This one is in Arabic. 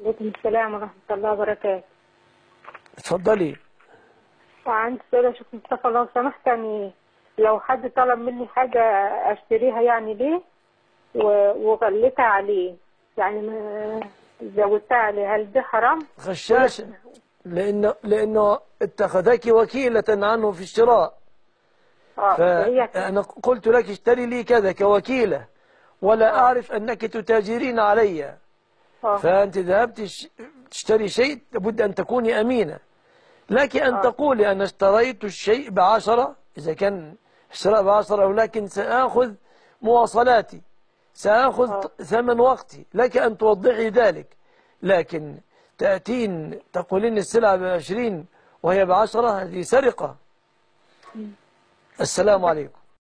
عليكم السلام ورحمة الله وبركاته. اتفضلي. وعندي سؤال يا شيخ مصطفى لو سمحت يعني لو حد طلب مني حاجة أشتريها يعني ليه؟ وغليتها عليه. يعني ما زودتها عليه. هل ده حرام؟ غشاشة لأنه, لأنه اتخذك وكيلة عنه في الشراء. فهي فأنا قلت لك اشتري لي كذا كوكيلة. ولا أعرف أنك تتاجرين علي. فأنت ذهبت تشتري شيء لابد أن تكوني أمينة. لك أن آه. تقولي أنا اشتريت الشيء بعشرة إذا كان الشراء بعشرة ولكن سآخذ مواصلاتي سآخذ آه. ثمن وقتي لك أن توضحي ذلك. لكن تأتين تقولين السلعة بعشرين وهي بعشرة هذه سرقة. السلام عليكم.